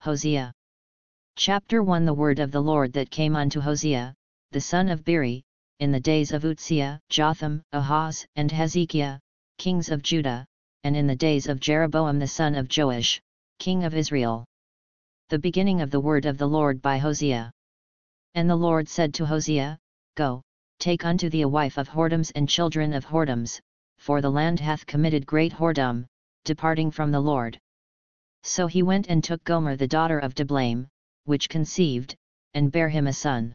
Hosea. Chapter 1 The word of the Lord that came unto Hosea, the son of Beeri, in the days of Uzziah, Jotham, Ahaz, and Hezekiah, kings of Judah, and in the days of Jeroboam the son of Joash, king of Israel. The beginning of the word of the Lord by Hosea. And the Lord said to Hosea, Go, take unto thee a wife of whoredoms and children of whoredoms, for the land hath committed great whoredom, departing from the Lord. So he went and took Gomer the daughter of Diblaim, which conceived, and bare him a son.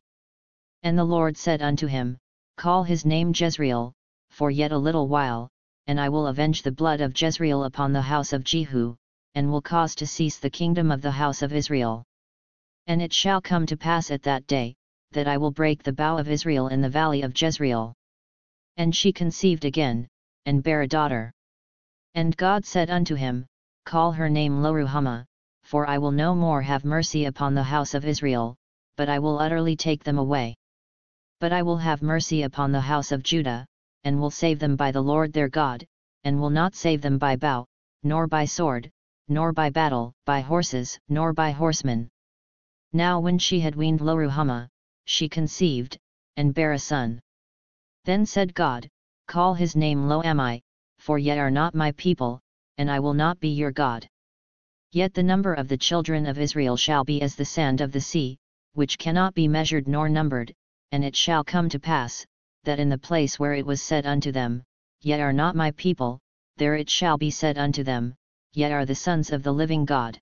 And the Lord said unto him, Call his name Jezreel, for yet a little while, and I will avenge the blood of Jezreel upon the house of Jehu, and will cause to cease the kingdom of the house of Israel. And it shall come to pass at that day, that I will break the bow of Israel in the valley of Jezreel. And she conceived again, and bare a daughter. And God said unto him, Call her name Loruhamah, for I will no more have mercy upon the house of Israel, but I will utterly take them away. But I will have mercy upon the house of Judah, and will save them by the Lord their God, and will not save them by bow, nor by sword, nor by battle, by horses, nor by horsemen. Now when she had weaned Loruhamah, she conceived, and bare a son. Then said God, Call his name Lo-ammi, for ye are not my people, and I will not be your God. Yet the number of the children of Israel shall be as the sand of the sea, which cannot be measured nor numbered, and it shall come to pass, that in the place where it was said unto them, Yet are not my people, there it shall be said unto them, Yet are the sons of the living God.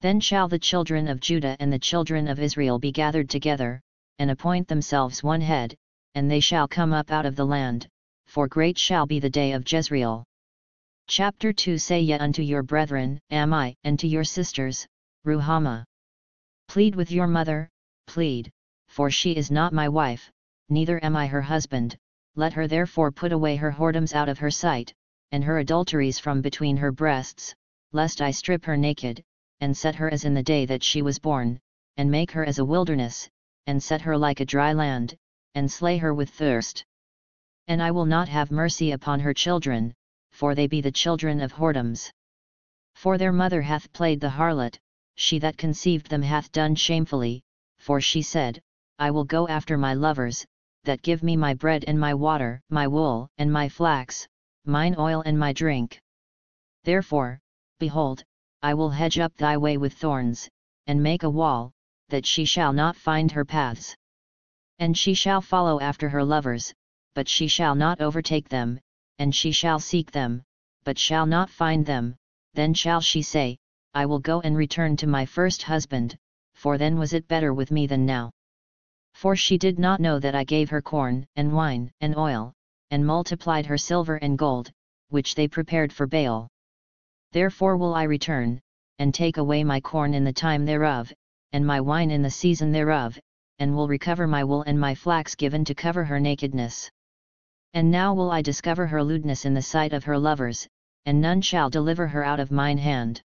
Then shall the children of Judah and the children of Israel be gathered together, and appoint themselves one head, and they shall come up out of the land, for great shall be the day of Jezreel. Chapter 2 Say ye unto your brethren, Ammi, and to your sisters, Ruhamah. Plead with your mother, plead, for she is not my wife, neither am I her husband, let her therefore put away her whoredoms out of her sight, and her adulteries from between her breasts, lest I strip her naked, and set her as in the day that she was born, and make her as a wilderness, and set her like a dry land, and slay her with thirst. And I will not have mercy upon her children, for they be the children of whoredoms. For their mother hath played the harlot, she that conceived them hath done shamefully, for she said, I will go after my lovers, that give me my bread and my water, my wool and my flax, mine oil and my drink. Therefore, behold, I will hedge up thy way with thorns, and make a wall, that she shall not find her paths. And she shall follow after her lovers, but she shall not overtake them, and she shall seek them, but shall not find them, then shall she say, I will go and return to my first husband, for then was it better with me than now. For she did not know that I gave her corn, and wine, and oil, and multiplied her silver and gold, which they prepared for Baal. Therefore will I return, and take away my corn in the time thereof, and my wine in the season thereof, and will recover my wool and my flax given to cover her nakedness. And now will I discover her lewdness in the sight of her lovers, and none shall deliver her out of mine hand.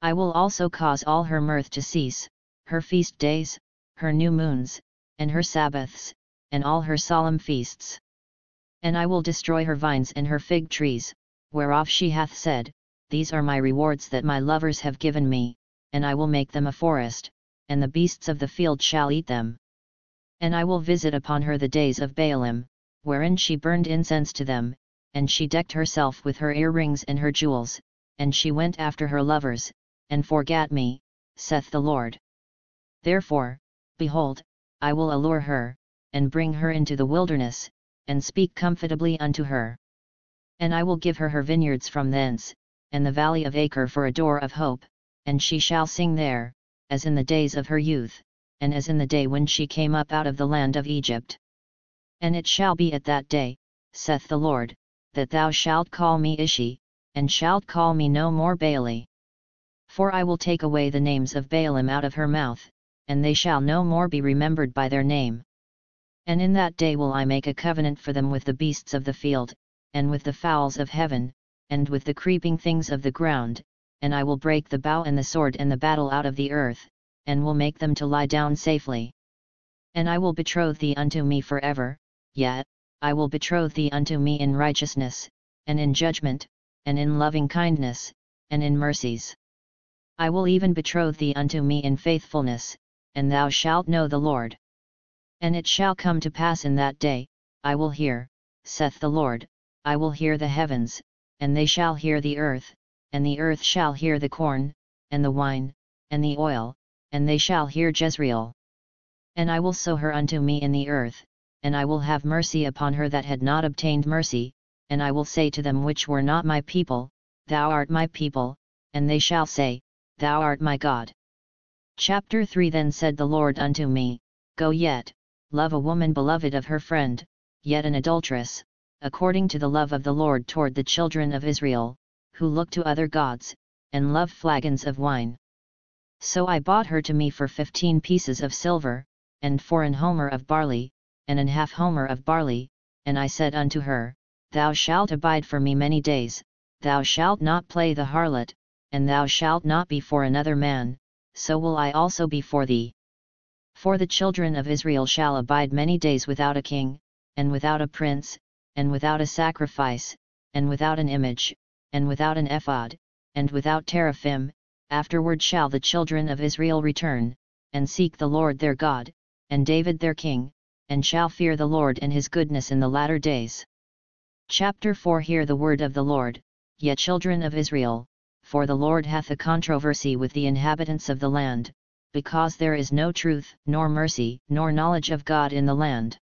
I will also cause all her mirth to cease, her feast days, her new moons, and her Sabbaths, and all her solemn feasts. And I will destroy her vines and her fig trees, whereof she hath said, These are my rewards that my lovers have given me, and I will make them a forest, and the beasts of the field shall eat them. And I will visit upon her the days of Baalim, wherein she burned incense to them, and she decked herself with her earrings and her jewels, and she went after her lovers, and forgat me, saith the Lord. Therefore, behold, I will allure her, and bring her into the wilderness, and speak comfortably unto her. And I will give her her vineyards from thence, and the valley of Achor for a door of hope, and she shall sing there, as in the days of her youth, and as in the day when she came up out of the land of Egypt. And it shall be at that day, saith the Lord, that thou shalt call me Ishi, and shalt call me no more Baali. For I will take away the names of Baalim out of her mouth, and they shall no more be remembered by their name. And in that day will I make a covenant for them with the beasts of the field, and with the fowls of heaven, and with the creeping things of the ground, and I will break the bow and the sword and the battle out of the earth, and will make them to lie down safely. And I will betroth thee unto me for ever, yet, I will betroth thee unto me in righteousness, and in judgment, and in loving kindness, and in mercies. I will even betroth thee unto me in faithfulness, and thou shalt know the Lord. And it shall come to pass in that day, I will hear, saith the Lord, I will hear the heavens, and they shall hear the earth, and the earth shall hear the corn, and the wine, and the oil, and they shall hear Jezreel. And I will sow her unto me in the earth, and I will have mercy upon her that had not obtained mercy, and I will say to them which were not my people, Thou art my people, and they shall say, Thou art my God. Chapter 3 Then said the Lord unto me, Go yet, love a woman beloved of her friend, yet an adulteress, according to the love of the Lord toward the children of Israel, who look to other gods, and love flagons of wine. So I bought her to me for fifteen pieces of silver, and for an homer of barley, and an half homer of barley, and I said unto her, Thou shalt abide for me many days, thou shalt not play the harlot, and thou shalt not be for another man, so will I also be for thee. For the children of Israel shall abide many days without a king, and without a prince, and without a sacrifice, and without an image, and without an ephod, and without teraphim, afterward shall the children of Israel return, and seek the Lord their God, and David their king, and shall fear the Lord and his goodness in the latter days. Chapter 4 Hear the word of the Lord, ye children of Israel, for the Lord hath a controversy with the inhabitants of the land, because there is no truth, nor mercy, nor knowledge of God in the land.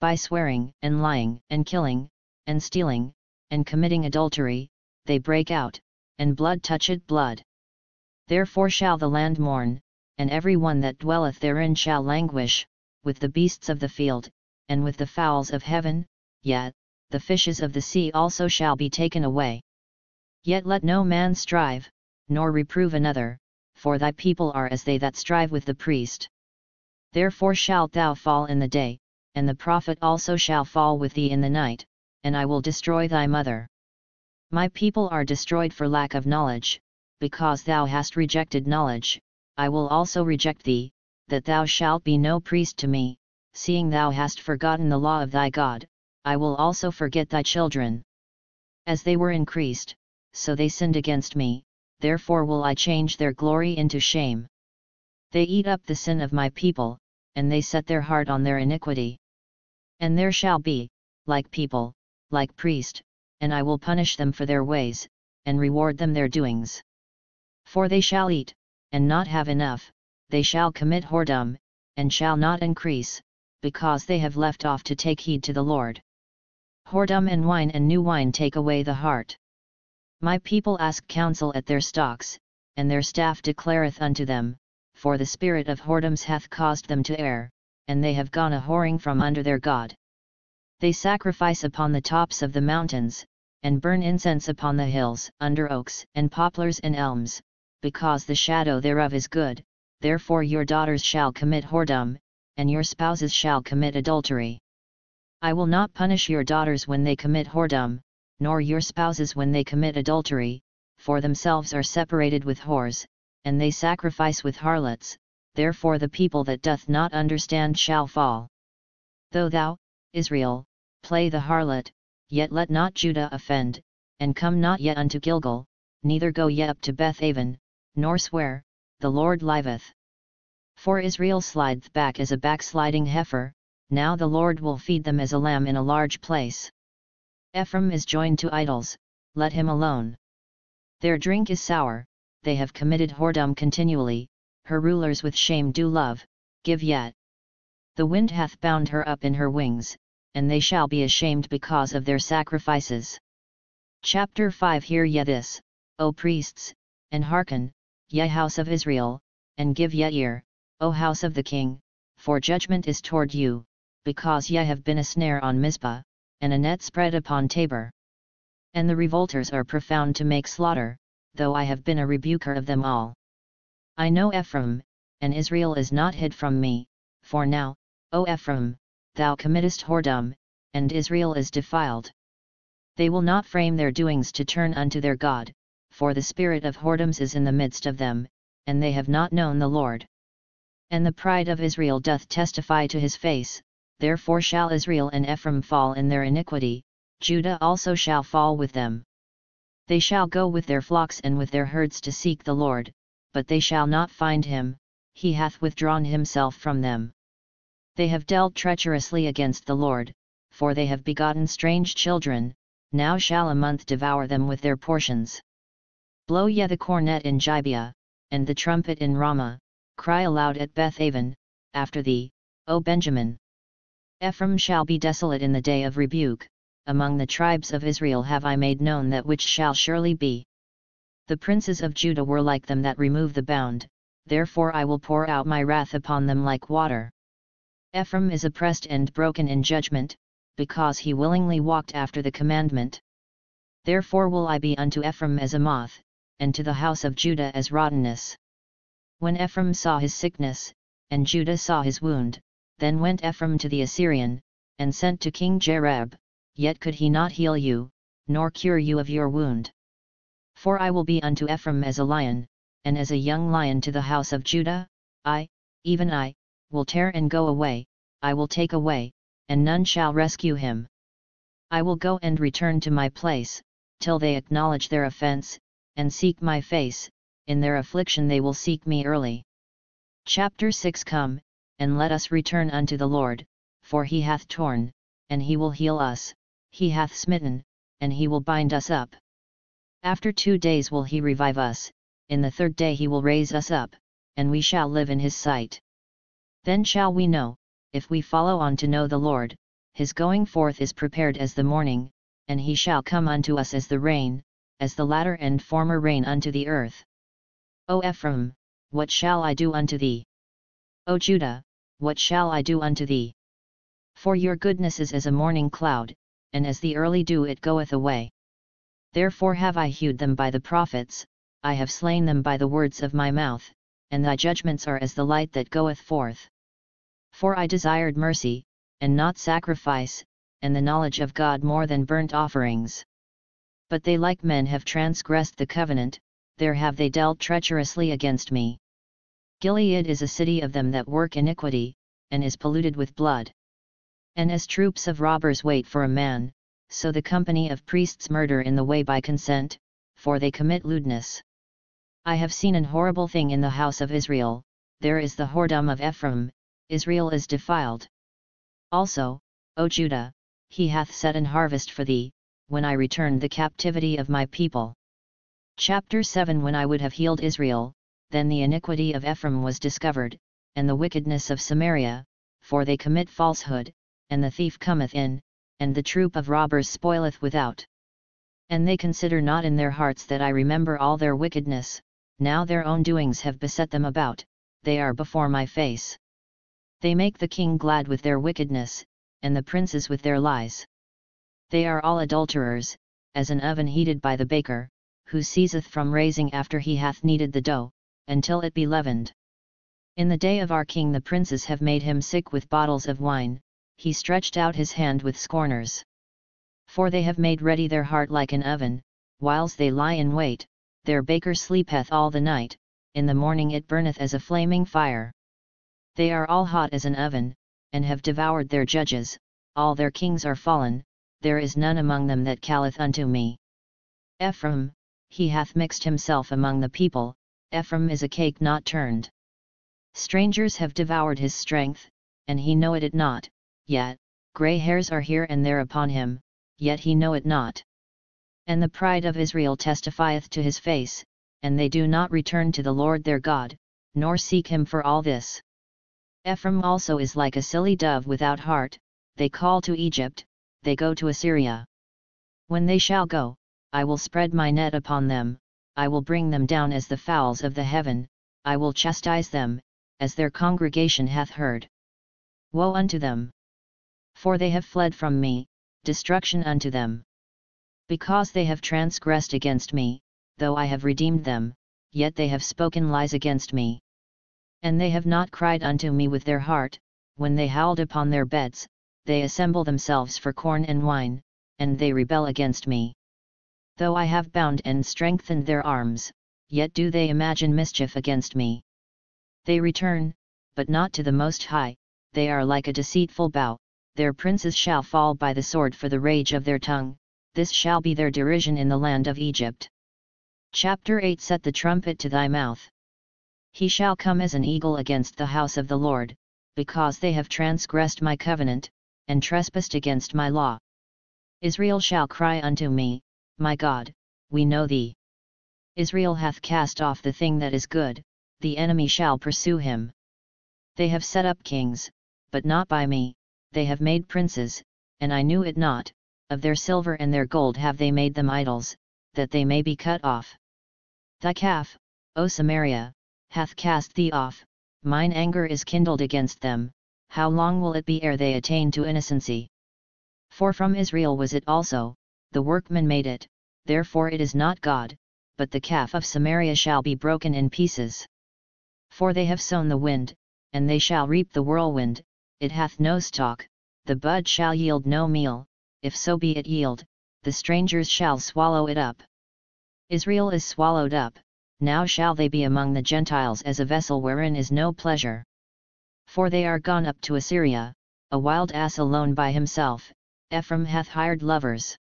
By swearing, and lying, and killing, and stealing, and committing adultery, they break out, and blood toucheth blood. Therefore shall the land mourn, and every one that dwelleth therein shall languish, with the beasts of the field, and with the fowls of heaven, yet, the fishes of the sea also shall be taken away. Yet let no man strive, nor reprove another, for thy people are as they that strive with the priest. Therefore shalt thou fall in the day, and the prophet also shall fall with thee in the night, and I will destroy thy mother. My people are destroyed for lack of knowledge, because thou hast rejected knowledge, I will also reject thee, that thou shalt be no priest to me, seeing thou hast forgotten the law of thy God, I will also forget thy children. As they were increased, so they sinned against me, therefore will I change their glory into shame. They eat up the sin of my people, and they set their heart on their iniquity. And there shall be, like people, like priest, and I will punish them for their ways, and reward them their doings. For they shall eat, and not have enough, they shall commit whoredom, and shall not increase, because they have left off to take heed to the Lord. Whoredom and wine and new wine take away the heart. My people ask counsel at their stocks, and their staff declareth unto them, for the spirit of whoredoms hath caused them to err, and they have gone a whoring from under their God. They sacrifice upon the tops of the mountains, and burn incense upon the hills, under oaks, and poplars and elms, because the shadow thereof is good, therefore your daughters shall commit whoredom, and your spouses shall commit adultery. I will not punish your daughters when they commit whoredom, nor your spouses when they commit adultery, for themselves are separated with whores, and they sacrifice with harlots, therefore the people that doth not understand shall fall. Though thou, Israel, play the harlot, yet let not Judah offend, and come not yet unto Gilgal, neither go ye up to Bethaven, nor swear, the Lord liveth. For Israel slideth back as a backsliding heifer, now the Lord will feed them as a lamb in a large place. Ephraim is joined to idols, let him alone. Their drink is sour, they have committed whoredom continually, her rulers with shame do love, give yet. The wind hath bound her up in her wings, and they shall be ashamed because of their sacrifices. Chapter 5 Hear ye this, O priests, and hearken, ye house of Israel, and give ye ear, O house of the king, for judgment is toward you, because ye have been a snare on Mizpah, and a net spread upon Tabor. And the revolters are profound to make slaughter, though I have been a rebuker of them all. I know Ephraim, and Israel is not hid from me, for now, O Ephraim, thou committest whoredom, and Israel is defiled. They will not frame their doings to turn unto their God, for the spirit of whoredoms is in the midst of them, and they have not known the Lord. And the pride of Israel doth testify to his face, therefore shall Israel and Ephraim fall in their iniquity, Judah also shall fall with them. They shall go with their flocks and with their herds to seek the Lord, but they shall not find him, he hath withdrawn himself from them. They have dealt treacherously against the Lord, for they have begotten strange children, now shall a month devour them with their portions. Blow ye the cornet in Gibeah, and the trumpet in Ramah, cry aloud at Bethaven, after thee, O Benjamin. Ephraim shall be desolate in the day of rebuke, among the tribes of Israel have I made known that which shall surely be. The princes of Judah were like them that remove the bound, therefore I will pour out my wrath upon them like water. Ephraim is oppressed and broken in judgment, because he willingly walked after the commandment. Therefore will I be unto Ephraim as a moth, and to the house of Judah as rottenness. When Ephraim saw his sickness, and Judah saw his wound, then went Ephraim to the Assyrian, and sent to King Jareb, yet could he not heal you, nor cure you of your wound. For I will be unto Ephraim as a lion, and as a young lion to the house of Judah, I, even I, will tear and go away, I will take away, and none shall rescue him. I will go and return to my place, till they acknowledge their offence, and seek my face, in their affliction they will seek me early. Chapter 6 Come, and let us return unto the Lord, for he hath torn, and he will heal us, he hath smitten, and he will bind us up. After two days will he revive us, in the third day he will raise us up, and we shall live in his sight. Then shall we know, if we follow on to know the Lord, his going forth is prepared as the morning, and he shall come unto us as the rain, as the latter and former rain unto the earth. O Ephraim, what shall I do unto thee? O Judah, what shall I do unto thee? For your goodness is as a morning cloud, and as the early dew it goeth away. Therefore have I hewed them by the prophets, I have slain them by the words of my mouth, and thy judgments are as the light that goeth forth. For I desired mercy, and not sacrifice, and the knowledge of God more than burnt offerings. But they like men have transgressed the covenant, there have they dealt treacherously against me. Gilead is a city of them that work iniquity, and is polluted with blood. And as troops of robbers wait for a man, so the company of priests murder in the way by consent, for they commit lewdness. I have seen an horrible thing in the house of Israel, there is the whoredom of Ephraim, Israel is defiled. Also, O Judah, he hath set an harvest for thee, when I returned the captivity of my people. Chapter 7 When I would have healed Israel, then the iniquity of Ephraim was discovered, and the wickedness of Samaria, for they commit falsehood, and the thief cometh in, and the troop of robbers spoileth without. And they consider not in their hearts that I remember all their wickedness, now their own doings have beset them about, they are before my face. They make the king glad with their wickedness, and the princes with their lies. They are all adulterers, as an oven heated by the baker, who ceaseth from raising after he hath kneaded the dough, until it be leavened. In the day of our king the princes have made him sick with bottles of wine, he stretched out his hand with scorners. For they have made ready their heart like an oven, whiles they lie in wait, their baker sleepeth all the night, in the morning it burneth as a flaming fire. They are all hot as an oven, and have devoured their judges, all their kings are fallen, there is none among them that calleth unto me. Ephraim, he hath mixed himself among the people, Ephraim is a cake not turned. Strangers have devoured his strength, and he knoweth it not, yet, grey hairs are here and there upon him, yet he know it not. And the pride of Israel testifieth to his face, and they do not return to the Lord their God, nor seek him for all this. Ephraim also is like a silly dove without heart, they call to Egypt, they go to Assyria. When they shall go, I will spread my net upon them, I will bring them down as the fowls of the heaven, I will chastise them, as their congregation hath heard. Woe unto them! For they have fled from me, destruction unto them. Because they have transgressed against me, though I have redeemed them, yet they have spoken lies against me. And they have not cried unto me with their heart, when they howled upon their beds, they assemble themselves for corn and wine, and they rebel against me. Though I have bound and strengthened their arms, yet do they imagine mischief against me. They return, but not to the Most High, they are like a deceitful bow, their princes shall fall by the sword for the rage of their tongue, this shall be their derision in the land of Egypt. Chapter 8 Set the trumpet to thy mouth. He shall come as an eagle against the house of the Lord, because they have transgressed my covenant, and trespassed against my law. Israel shall cry unto me, My God, we know thee. Israel hath cast off the thing that is good, the enemy shall pursue him. They have set up kings, but not by me, they have made princes, and I knew it not, of their silver and their gold have they made them idols, that they may be cut off. Thy calf, O Samaria, hath cast thee off, mine anger is kindled against them, how long will it be ere they attain to innocency? For from Israel was it also, the workman made it, therefore it is not God, but the calf of Samaria shall be broken in pieces. For they have sown the wind, and they shall reap the whirlwind, it hath no stalk, the bud shall yield no meal, if so be it yield, the strangers shall swallow it up. Israel is swallowed up, now shall they be among the Gentiles as a vessel wherein is no pleasure. For they are gone up to Assyria, a wild ass alone by himself, Ephraim hath hired lovers.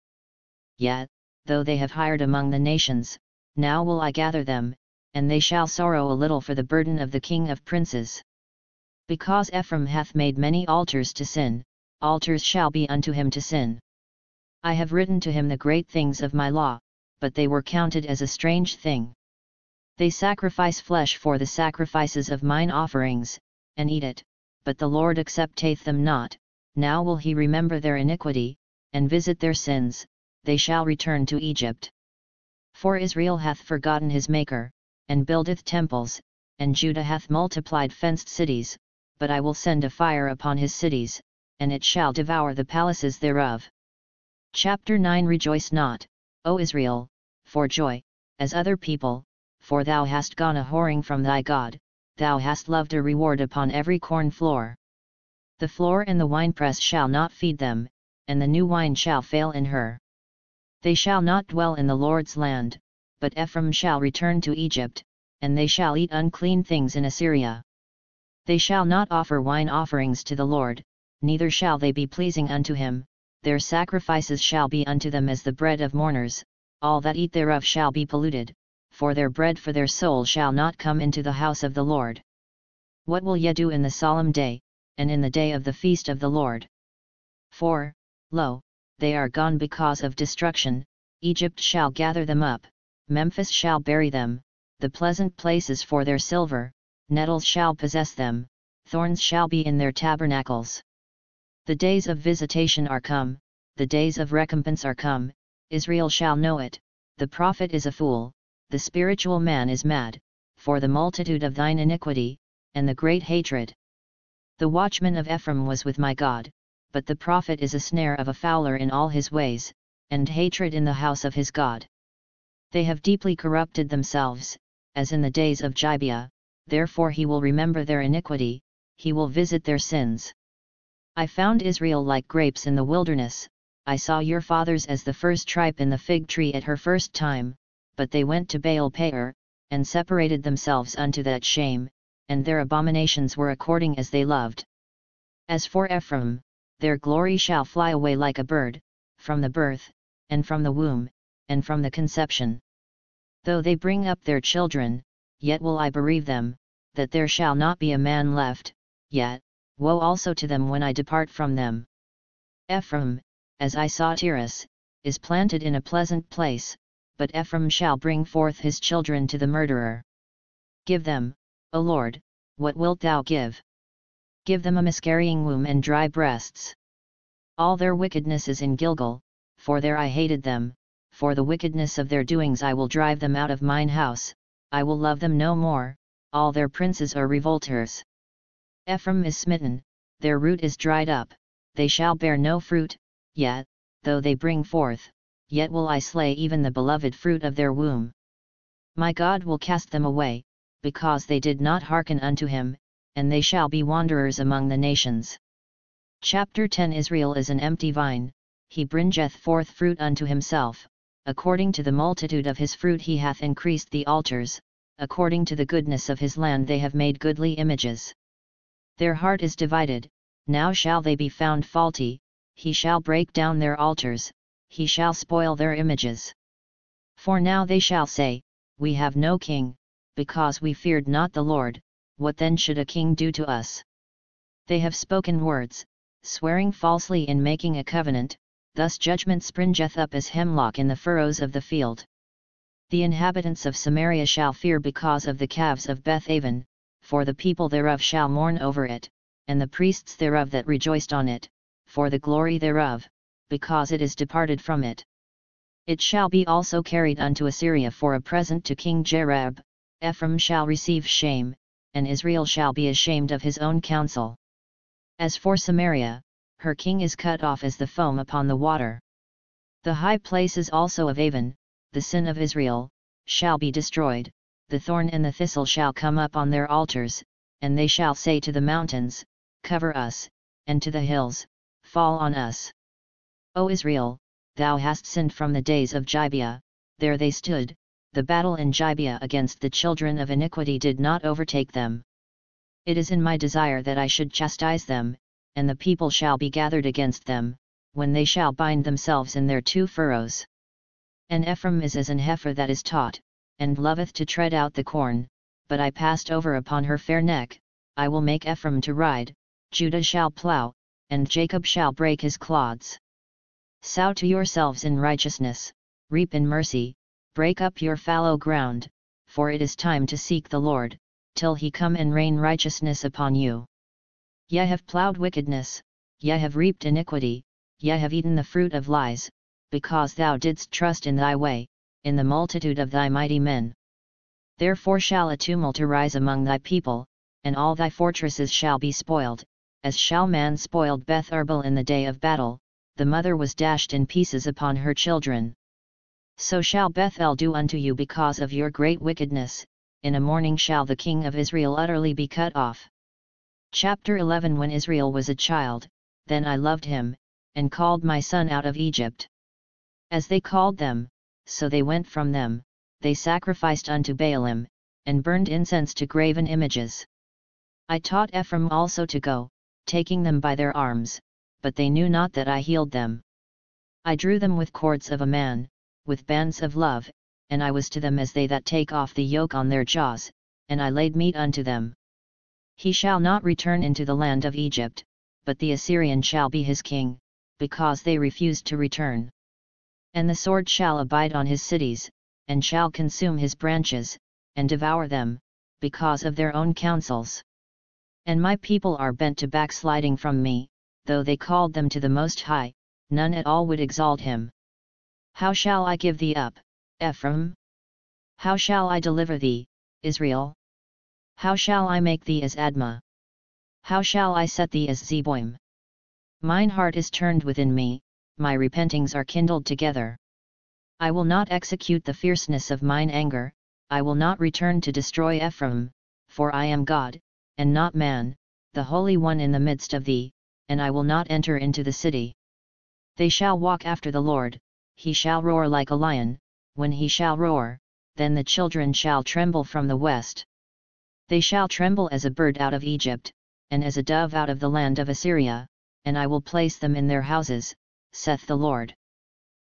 Yet, though they have hired among the nations, now will I gather them, and they shall sorrow a little for the burden of the king of princes. Because Ephraim hath made many altars to sin, altars shall be unto him to sin. I have written to him the great things of my law, but they were counted as a strange thing. They sacrifice flesh for the sacrifices of mine offerings, and eat it, but the Lord accepteth them not, now will he remember their iniquity, and visit their sins, they shall return to Egypt. For Israel hath forgotten his Maker, and buildeth temples, and Judah hath multiplied fenced cities, but I will send a fire upon his cities, and it shall devour the palaces thereof. Chapter 9 Rejoice not, O Israel, for joy, as other people, for thou hast gone a whoring from thy God, thou hast loved a reward upon every corn floor. The floor and the winepress shall not feed them, and the new wine shall fail in her. They shall not dwell in the Lord's land, but Ephraim shall return to Egypt, and they shall eat unclean things in Assyria. They shall not offer wine offerings to the Lord, neither shall they be pleasing unto him, their sacrifices shall be unto them as the bread of mourners, all that eat thereof shall be polluted, for their bread for their soul shall not come into the house of the Lord. What will ye do in the solemn day, and in the day of the feast of the Lord? For, lo, they are gone because of destruction, Egypt shall gather them up, Memphis shall bury them, the pleasant places for their silver, nettles shall possess them, thorns shall be in their tabernacles. The days of visitation are come, the days of recompense are come, Israel shall know it, the prophet is a fool, the spiritual man is mad, for the multitude of thine iniquity, and the great hatred. The watchman of Ephraim was with my God, but the prophet is a snare of a fowler in all his ways, and hatred in the house of his God. They have deeply corrupted themselves, as in the days of Gibeah, therefore he will remember their iniquity, he will visit their sins. I found Israel like grapes in the wilderness, I saw your fathers as the first tripe in the fig tree at her first time, but they went to Baal Peor, and separated themselves unto that shame, and their abominations were according as they loved. As for Ephraim, their glory shall fly away like a bird, from the birth, and from the womb, and from the conception. Though they bring up their children, yet will I bereave them, that there shall not be a man left, yet, woe also to them when I depart from them. Ephraim, as I saw Tyrus, is planted in a pleasant place, but Ephraim shall bring forth his children to the murderer. Give them, O Lord, what wilt thou give? Give them a miscarrying womb and dry breasts. All their wickedness is in Gilgal, for there I hated them, for the wickedness of their doings I will drive them out of mine house, I will love them no more, all their princes are revolters. Ephraim is smitten, their root is dried up, they shall bear no fruit, yet, though they bring forth, yet will I slay even the beloved fruit of their womb. My God will cast them away, because they did not hearken unto him, and they shall be wanderers among the nations. Chapter 10 Israel is an empty vine, he bringeth forth fruit unto himself, according to the multitude of his fruit he hath increased the altars, according to the goodness of his land they have made goodly images. Their heart is divided, now shall they be found faulty, he shall break down their altars, he shall spoil their images. For now they shall say, We have no king, because we feared not the Lord, what then should a king do to us? They have spoken words, swearing falsely in making a covenant, thus judgment springeth up as hemlock in the furrows of the field. The inhabitants of Samaria shall fear because of the calves of Bethaven, for the people thereof shall mourn over it, and the priests thereof that rejoiced on it, for the glory thereof, because it is departed from it. It shall be also carried unto Assyria for a present to King Jareb, Ephraim shall receive shame, and Israel shall be ashamed of his own counsel. As for Samaria, her king is cut off as the foam upon the water. The high places also of Aven, the sin of Israel, shall be destroyed, the thorn and the thistle shall come up on their altars, and they shall say to the mountains, Cover us, and to the hills, Fall on us. O Israel, thou hast sinned from the days of Gibeah, there they stood, the battle in Gibeah against the children of iniquity did not overtake them. It is in my desire that I should chastise them, and the people shall be gathered against them, when they shall bind themselves in their two furrows. And Ephraim is as an heifer that is taught, and loveth to tread out the corn, but I passed over upon her fair neck, I will make Ephraim to ride, Judah shall plough, and Jacob shall break his clods. Sow to yourselves in righteousness, reap in mercy, break up your fallow ground, for it is time to seek the Lord, till he come and rain righteousness upon you. Ye have ploughed wickedness, ye have reaped iniquity, ye have eaten the fruit of lies, because thou didst trust in thy way, in the multitude of thy mighty men. Therefore shall a tumult arise among thy people, and all thy fortresses shall be spoiled, as Shalman spoiled Beth Arbel in the day of battle, the mother was dashed in pieces upon her children. So shall Bethel do unto you because of your great wickedness, in a morning shall the king of Israel utterly be cut off. Chapter 11 When Israel was a child, then I loved him, and called my son out of Egypt. As they called them, so they went from them, they sacrificed unto Baalim, and burned incense to graven images. I taught Ephraim also to go, taking them by their arms, but they knew not that I healed them. I drew them with cords of a man, with bands of love, and I was to them as they that take off the yoke on their jaws, and I laid meat unto them. He shall not return into the land of Egypt, but the Assyrian shall be his king, because they refused to return. And the sword shall abide on his cities, and shall consume his branches, and devour them, because of their own counsels. And my people are bent to backsliding from me, though they called them to the Most High, none at all would exalt him. How shall I give thee up, Ephraim? How shall I deliver thee, Israel? How shall I make thee as Admah? How shall I set thee as Zeboim? Mine heart is turned within me, my repentings are kindled together. I will not execute the fierceness of mine anger, I will not return to destroy Ephraim, for I am God, and not man, the Holy One in the midst of thee, and I will not enter into the city. They shall walk after the Lord, he shall roar like a lion, when he shall roar, then the children shall tremble from the west. They shall tremble as a bird out of Egypt, and as a dove out of the land of Assyria, and I will place them in their houses, saith the Lord.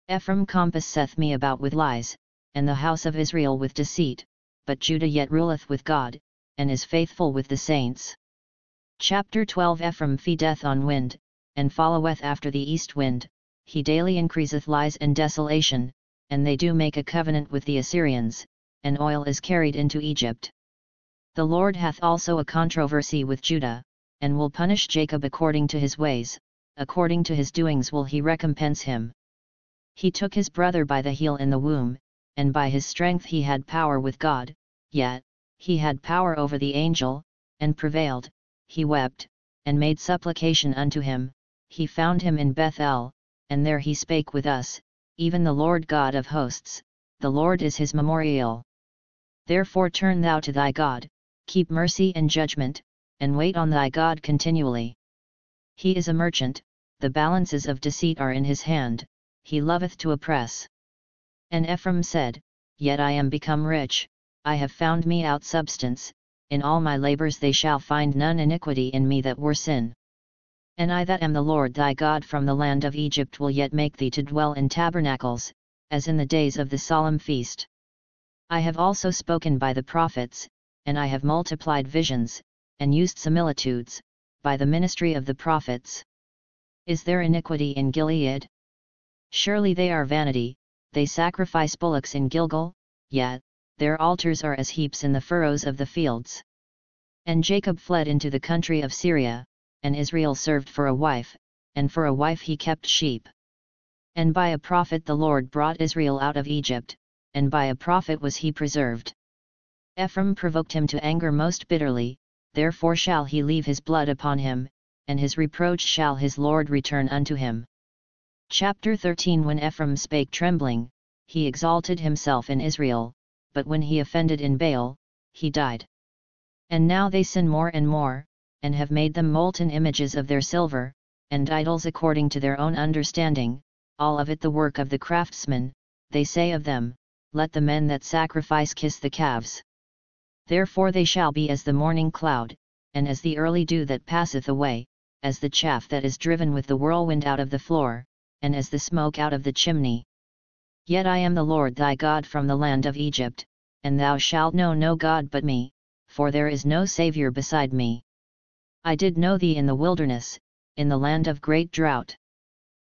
Ephraim compasseth me about with lies, and the house of Israel with deceit, but Judah yet ruleth with God, and is faithful with the saints. Chapter 12 Ephraim feedeth on wind, and followeth after the east wind, he daily increaseth lies and desolation, and they do make a covenant with the Assyrians, and oil is carried into Egypt. The Lord hath also a controversy with Judah, and will punish Jacob according to his ways, according to his doings will he recompense him. He took his brother by the heel in the womb, and by his strength he had power with God, yet, he had power over the angel, and prevailed, he wept, and made supplication unto him, he found him in Bethel, and there he spake with us, even the Lord God of hosts, the Lord is his memorial. Therefore turn thou to thy God, keep mercy and judgment, and wait on thy God continually. He is a merchant, the balances of deceit are in his hand, he loveth to oppress. And Ephraim said, Yet I am become rich, I have found me out substance, in all my labours they shall find none iniquity in me that were sin. And I that am the Lord thy God from the land of Egypt will yet make thee to dwell in tabernacles, as in the days of the solemn feast. I have also spoken by the prophets, and I have multiplied visions, and used similitudes, by the ministry of the prophets. Is there iniquity in Gilead? Surely they are vanity, they sacrifice bullocks in Gilgal, yet, their altars are as heaps in the furrows of the fields. And Jacob fled into the country of Syria, and Israel served for a wife, and for a wife he kept sheep. And by a prophet the Lord brought Israel out of Egypt, and by a prophet was he preserved. Ephraim provoked him to anger most bitterly, therefore shall he leave his blood upon him, and his reproach shall his Lord return unto him. Chapter 13 When Ephraim spake trembling, he exalted himself in Israel, but when he offended in Baal, he died. And now they sin more and more, and have made them molten images of their silver, and idols according to their own understanding, all of it the work of the craftsmen, they say of them, Let the men that sacrifice kiss the calves. Therefore they shall be as the morning cloud, and as the early dew that passeth away, as the chaff that is driven with the whirlwind out of the floor, and as the smoke out of the chimney. Yet I am the Lord thy God from the land of Egypt, and thou shalt know no God but me, for there is no Saviour beside me. I did know thee in the wilderness, in the land of great drought.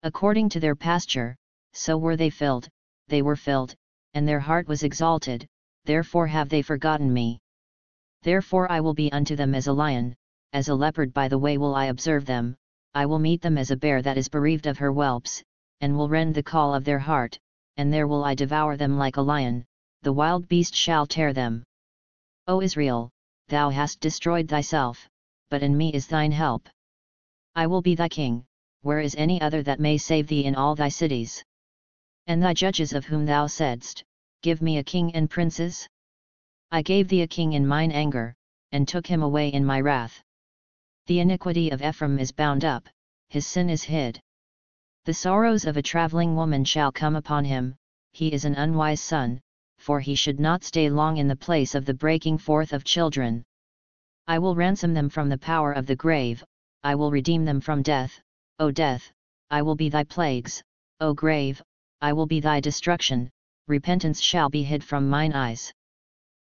According to their pasture, so were they filled, they were filled, and their heart was exalted, therefore have they forgotten me. Therefore I will be unto them as a lion, as a leopard by the way will I observe them, I will meet them as a bear that is bereaved of her whelps, and will rend the call of their heart, and there will I devour them like a lion, the wild beast shall tear them. O Israel, thou hast destroyed thyself, but in me is thine help. I will be thy king, where is any other that may save thee in all thy cities? And thy judges of whom thou saidst, Give me a king and princes? I gave thee a king in mine anger, and took him away in my wrath. The iniquity of Ephraim is bound up, his sin is hid. The sorrows of a travelling woman shall come upon him, he is an unwise son, for he should not stay long in the place of the breaking forth of children. I will ransom them from the power of the grave, I will redeem them from death, O death, I will be thy plagues, O grave, I will be thy destruction, repentance shall be hid from mine eyes.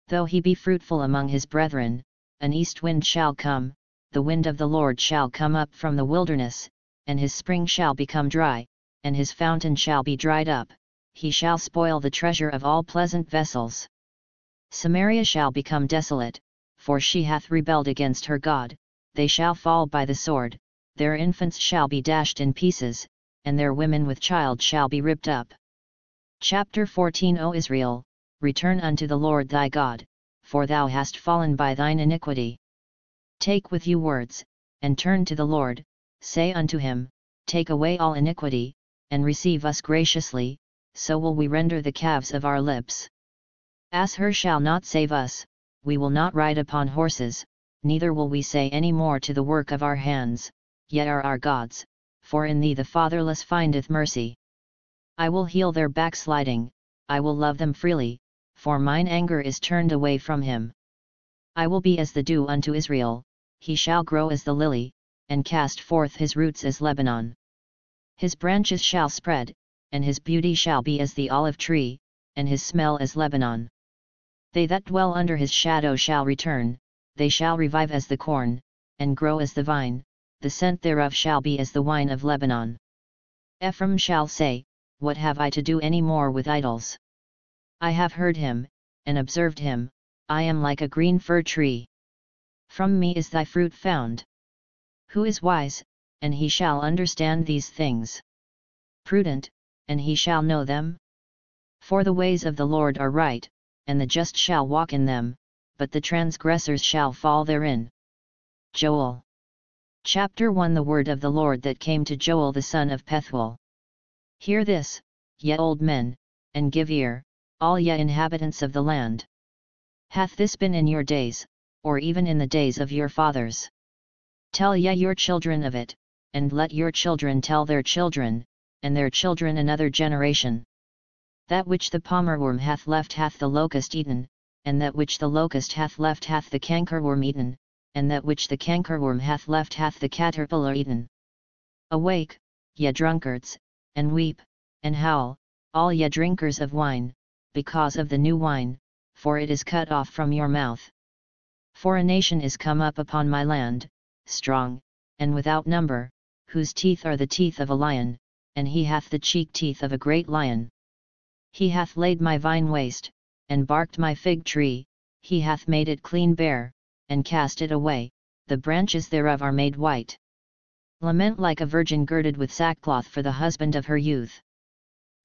Though he be fruitful among his brethren, an east wind shall come, the wind of the Lord shall come up from the wilderness, and his spring shall become dry, and his fountain shall be dried up, he shall spoil the treasure of all pleasant vessels. Samaria shall become desolate, for she hath rebelled against her God, they shall fall by the sword, their infants shall be dashed in pieces, and their women with child shall be ripped up. Chapter 14 O Israel, return unto the Lord thy God, for thou hast fallen by thine iniquity. Take with you words, and turn to the Lord, say unto him, Take away all iniquity, and receive us graciously, so will we render the calves of our lips. Asshur shall not save us, we will not ride upon horses, neither will we say any more to the work of our hands, yet are our gods, for in thee the fatherless findeth mercy. I will heal their backsliding, I will love them freely, for mine anger is turned away from him. I will be as the dew unto Israel, he shall grow as the lily, and cast forth his roots as Lebanon. His branches shall spread, and his beauty shall be as the olive tree, and his smell as Lebanon. They that dwell under his shadow shall return, they shall revive as the corn, and grow as the vine, the scent thereof shall be as the wine of Lebanon. Ephraim shall say, What have I to do any more with idols? I have heard him, and observed him, I am like a green fir tree. From me is thy fruit found. Who is wise, and he shall understand these things? Prudent, and he shall know them? For the ways of the Lord are right, and the just shall walk in them, but the transgressors shall fall therein. Joel Chapter 1 The word of the Lord that came to Joel the son of Pethuel. Hear this, ye old men, and give ear, all ye inhabitants of the land. Hath this been in your days, or even in the days of your fathers? Tell ye your children of it, and let your children tell their children, and their children another generation. That which the palmerworm hath left hath the locust eaten, and that which the locust hath left hath the cankerworm eaten, and that which the cankerworm hath left hath the caterpillar eaten. Awake, ye drunkards, and weep, and howl, all ye drinkers of wine, because of the new wine, for it is cut off from your mouth. For a nation is come up upon my land, strong, and without number, whose teeth are the teeth of a lion, and he hath the cheek teeth of a great lion. He hath laid my vine waste, and barked my fig tree, he hath made it clean bare, and cast it away, the branches thereof are made white. Lament like a virgin girded with sackcloth for the husband of her youth.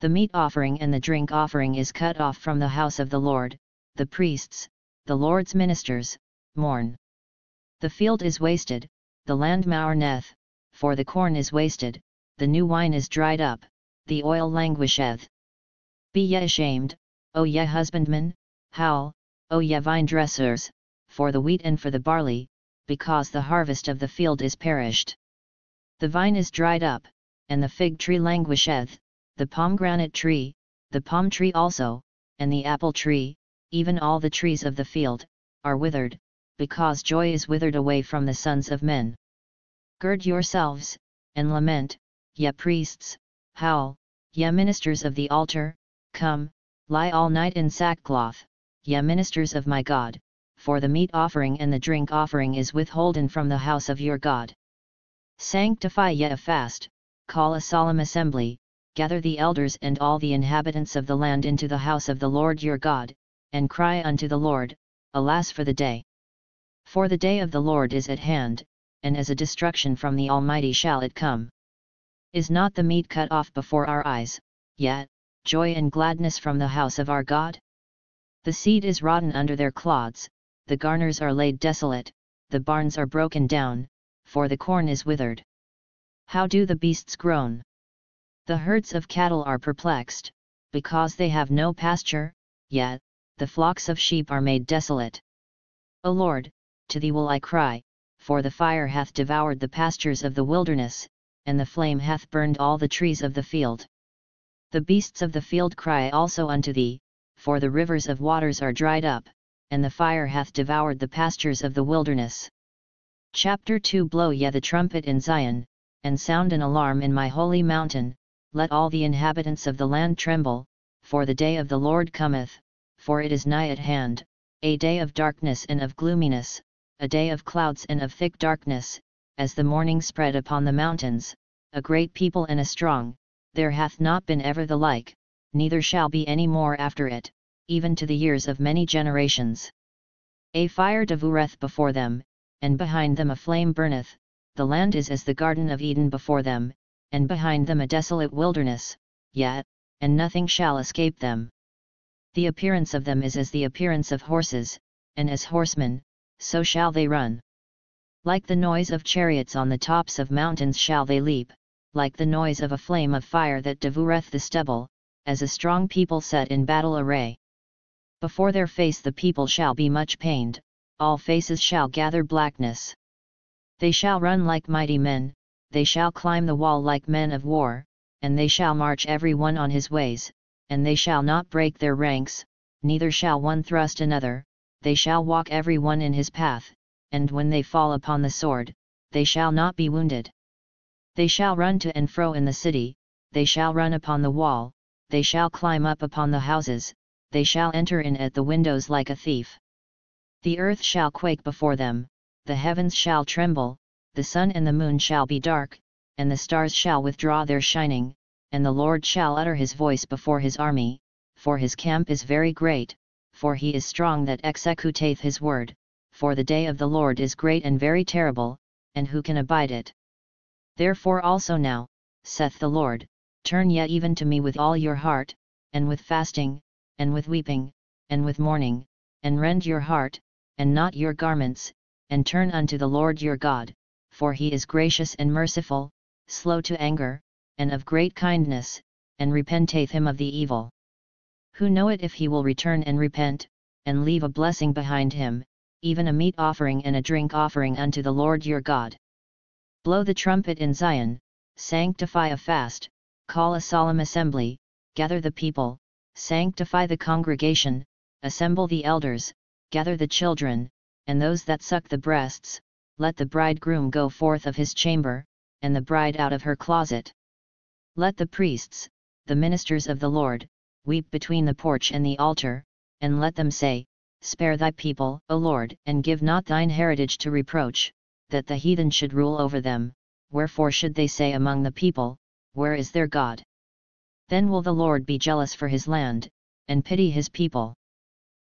The meat offering and the drink offering is cut off from the house of the Lord, the priests, the Lord's ministers, mourn. The field is wasted, the land mourneth, for the corn is wasted, the new wine is dried up, the oil languisheth. Be ye ashamed, O ye husbandmen, howl, O ye vine dressers, for the wheat and for the barley, because the harvest of the field is perished. The vine is dried up, and the fig tree languisheth, the pomegranate tree, the palm tree also, and the apple tree, even all the trees of the field, are withered, because joy is withered away from the sons of men. Gird yourselves, and lament, ye priests, howl, ye ministers of the altar, come, lie all night in sackcloth, ye ministers of my God, for the meat offering and the drink offering is withholden from the house of your God. Sanctify ye a fast, call a solemn assembly, gather the elders and all the inhabitants of the land into the house of the Lord your God, and cry unto the Lord, Alas for the day! For the day of the Lord is at hand, and as a destruction from the Almighty shall it come. Is not the meat cut off before our eyes, yet, joy and gladness from the house of our God? The seed is rotten under their clods, the garners are laid desolate, the barns are broken down, for the corn is withered. How do the beasts groan? The herds of cattle are perplexed, because they have no pasture, yet, the flocks of sheep are made desolate. O Lord, to thee will I cry, for the fire hath devoured the pastures of the wilderness, and the flame hath burned all the trees of the field. The beasts of the field cry also unto thee, for the rivers of waters are dried up, and the fire hath devoured the pastures of the wilderness. Chapter 2 Blow ye the trumpet in Zion, and sound an alarm in my holy mountain, let all the inhabitants of the land tremble, for the day of the Lord cometh, for it is nigh at hand, a day of darkness and of gloominess, a day of clouds and of thick darkness, as the morning spread upon the mountains, a great people and a strong, there hath not been ever the like, neither shall be any more after it, even to the years of many generations. A fire devoureth before them, and behind them a flame burneth, the land is as the Garden of Eden before them, and behind them a desolate wilderness, yet, and nothing shall escape them. The appearance of them is as the appearance of horses, and as horsemen, so shall they run. Like the noise of chariots on the tops of mountains shall they leap, like the noise of a flame of fire that devoureth the stubble, as a strong people set in battle array. Before their face the people shall be much pained, all faces shall gather blackness. They shall run like mighty men, they shall climb the wall like men of war, and they shall march every one on his ways, and they shall not break their ranks, neither shall one thrust another, they shall walk every one in his path, and when they fall upon the sword, they shall not be wounded. They shall run to and fro in the city, they shall run upon the wall, they shall climb up upon the houses, they shall enter in at the windows like a thief. The earth shall quake before them, the heavens shall tremble, the sun and the moon shall be dark, and the stars shall withdraw their shining, and the Lord shall utter his voice before his army, for his camp is very great, for he is strong that executeth his word, for the day of the Lord is great and very terrible, and who can abide it? Therefore also now, saith the Lord, turn ye even to me with all your heart, and with fasting, and with weeping, and with mourning, and rend your heart, and not your garments, and turn unto the Lord your God, for he is gracious and merciful, slow to anger, and of great kindness, and repenteth him of the evil. Who knoweth if he will return and repent, and leave a blessing behind him, even a meat offering and a drink offering unto the Lord your God. Blow the trumpet in Zion, sanctify a fast, call a solemn assembly, gather the people, sanctify the congregation, assemble the elders, gather the children, and those that suck the breasts, let the bridegroom go forth of his chamber, and the bride out of her closet. Let the priests, the ministers of the Lord, weep between the porch and the altar, and let them say, Spare thy people, O Lord, and give not thine heritage to reproach, that the heathen should rule over them, wherefore should they say among the people, Where is their God? Then will the Lord be jealous for his land, and pity his people.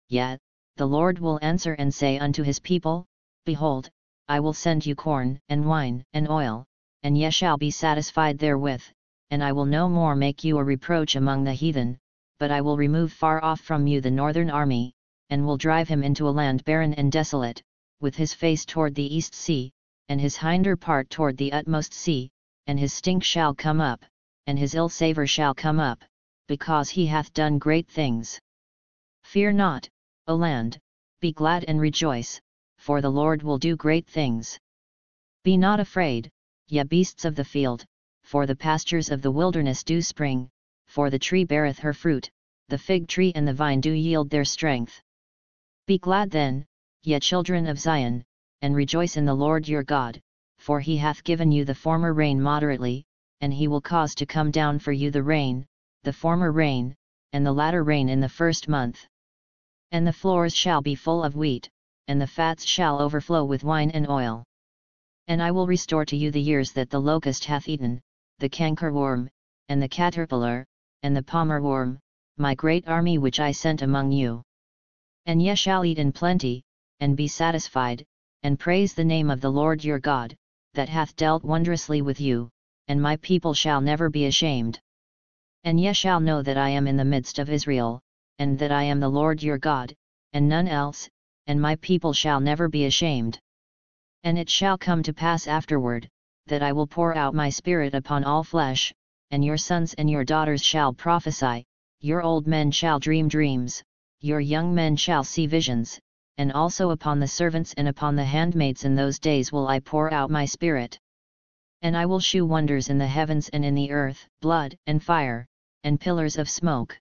Yet, the Lord will answer and say unto his people, Behold, I will send you corn, and wine, and oil, and ye shall be satisfied therewith, and I will no more make you a reproach among the heathen, but I will remove far off from you the northern army, and will drive him into a land barren and desolate, with his face toward the east sea, and his hinder part toward the utmost sea, and his stink shall come up, and his ill savour shall come up, because he hath done great things. Fear not, O land, be glad and rejoice, for the Lord will do great things. Be not afraid, ye beasts of the field, for the pastures of the wilderness do spring, for the tree beareth her fruit, the fig tree and the vine do yield their strength. Be glad then, ye children of Zion, and rejoice in the Lord your God, for he hath given you the former rain moderately, and he will cause to come down for you the rain, the former rain, and the latter rain in the first month. And the floors shall be full of wheat, and the fats shall overflow with wine and oil. And I will restore to you the years that the locust hath eaten, the cankerworm, and the caterpillar, and the palmerworm, my great army which I sent among you. And ye shall eat in plenty, and be satisfied, and praise the name of the Lord your God, that hath dealt wondrously with you, and my people shall never be ashamed. And ye shall know that I am in the midst of Israel, and that I am the Lord your God, and none else, and my people shall never be ashamed. And it shall come to pass afterward, that I will pour out my spirit upon all flesh, and your sons and your daughters shall prophesy, your old men shall dream dreams, your young men shall see visions, and also upon the servants and upon the handmaids in those days will I pour out my spirit. And I will shew wonders in the heavens and in the earth, blood, and fire, and pillars of smoke.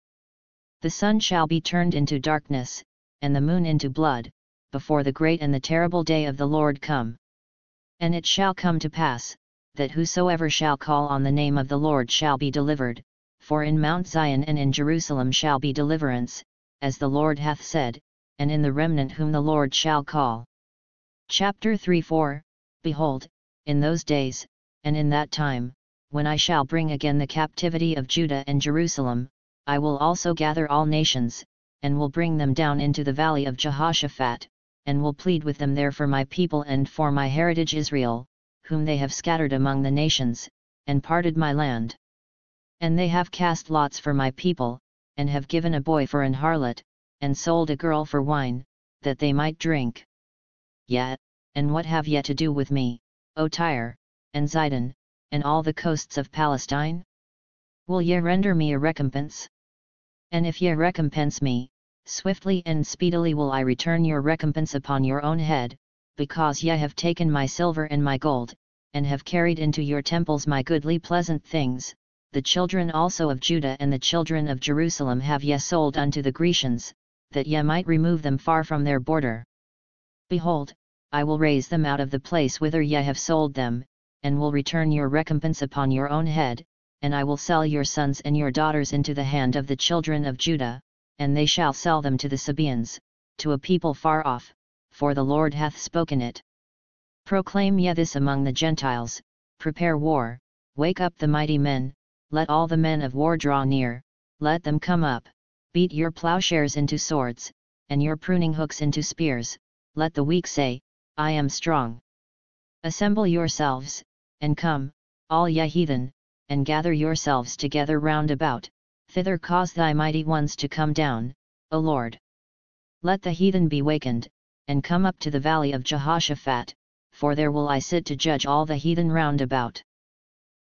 The sun shall be turned into darkness, and the moon into blood, before the great and the terrible day of the Lord come. And it shall come to pass, that whosoever shall call on the name of the Lord shall be delivered, for in Mount Zion and in Jerusalem shall be deliverance, as the Lord hath said, and in the remnant whom the Lord shall call. Chapter 3 4 Behold, in those days, and in that time, when I shall bring again the captivity of Judah and Jerusalem, I will also gather all nations, and will bring them down into the valley of Jehoshaphat, and will plead with them there for my people and for my heritage Israel, whom they have scattered among the nations, and parted my land. And they have cast lots for my people, and have given a boy for an harlot, and sold a girl for wine, that they might drink. Yet, and what have ye to do with me, O Tyre, and Zidon, and all the coasts of Palestine? Will ye render me a recompense? And if ye recompense me, swiftly and speedily will I return your recompense upon your own head, because ye have taken my silver and my gold, and have carried into your temples my goodly pleasant things, the children also of Judah and the children of Jerusalem have ye sold unto the Grecians, that ye might remove them far from their border. Behold, I will raise them out of the place whither ye have sold them, and will return your recompense upon your own head, and I will sell your sons and your daughters into the hand of the children of Judah, and they shall sell them to the Sabeans, to a people far off, for the Lord hath spoken it. Proclaim ye this among the Gentiles, prepare war, wake up the mighty men, let all the men of war draw near, let them come up, beat your plowshares into swords, and your pruning hooks into spears, let the weak say, I am strong. Assemble yourselves, and come, all ye heathen, and gather yourselves together round about, thither cause thy mighty ones to come down, O Lord. Let the heathen be wakened, and come up to the valley of Jehoshaphat, for there will I sit to judge all the heathen round about.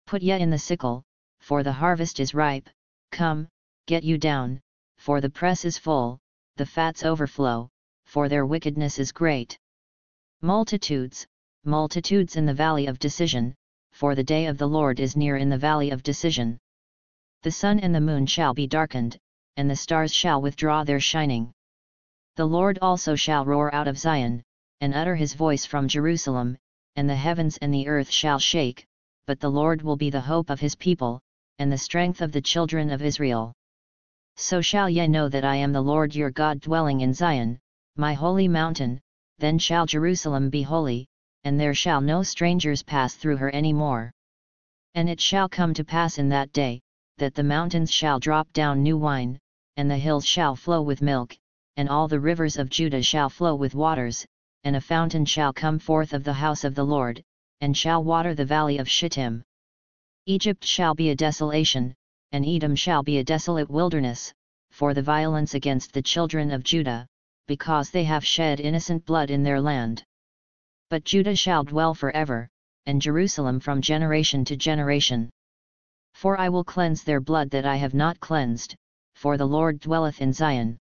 Put ye in the sickle, for the harvest is ripe, come, get you down, for the press is full, the fats overflow, for their wickedness is great. Multitudes, multitudes in the valley of decision, for the day of the Lord is near in the valley of decision. The sun and the moon shall be darkened, and the stars shall withdraw their shining. The Lord also shall roar out of Zion, and utter his voice from Jerusalem, and the heavens and the earth shall shake, but the Lord will be the hope of his people, and the strength of the children of Israel. So shall ye know that I am the Lord your God dwelling in Zion, my holy mountain, then shall Jerusalem be holy, and there shall no strangers pass through her any more. And it shall come to pass in that day, that the mountains shall drop down new wine, and the hills shall flow with milk, and all the rivers of Judah shall flow with waters, and a fountain shall come forth of the house of the Lord, and shall water the valley of Shittim. Egypt shall be a desolation, and Edom shall be a desolate wilderness, for the violence against the children of Judah, because they have shed innocent blood in their land. But Judah shall dwell forever, and Jerusalem from generation to generation. For I will cleanse their blood that I have not cleansed, for the Lord dwelleth in Zion.